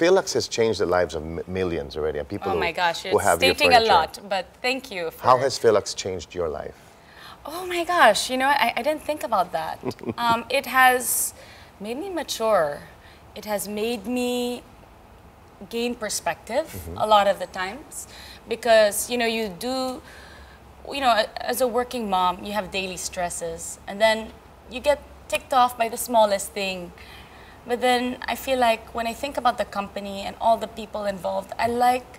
Philux has changed the lives of m- millions already, and people Oh who, my gosh, who have your stating a lot, but thank you. For, How has Philux changed your life? Oh my gosh, you know, I, I didn't think about that. um, it has made me mature. It has made me gain perspective Mm-hmm. a lot of the times because, you know, you do, you know, as a working mom, you have daily stresses and then you get ticked off by the smallest thing. But then I feel like when I think about the company and all the people involved, I like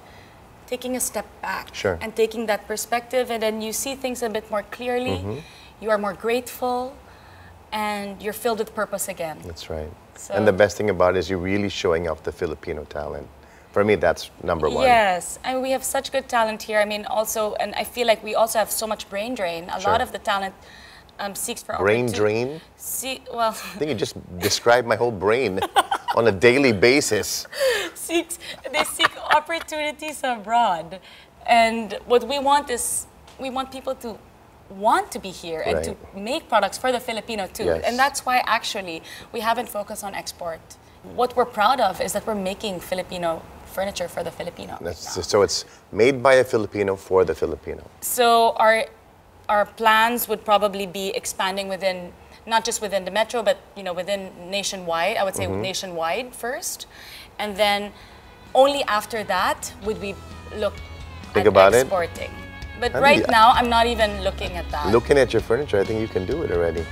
taking a step back Sure. and taking that perspective and then you see things a bit more clearly Mm-hmm. you are more grateful and you're filled with purpose again That's right. So- and the best thing about it is you're really showing off the Filipino talent. For me, that's number one. yes I mean, we have such good talent here i mean also and i feel like we also have so much brain drain a Sure. lot of the talent um, seeks for Brain drain? See, well, I think you just described my whole brain on a daily basis. seeks they seek opportunities abroad, and what we want is we want people to want to be here and to make products for the Filipino too, Yes. and that's why actually we haven't focused on export. What we're proud of is that we're making Filipino furniture for the Filipino. That's, so it's made by a Filipino for the Filipino. So our our plans would probably be expanding within not just within the metro, but you know within nationwide. I would say Mm-hmm. nationwide first, and then only after that would we look Think at about it? But I right the- now, I'm not even looking at that. Looking at your furniture, I think you can do it already.